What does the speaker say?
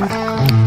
Bye.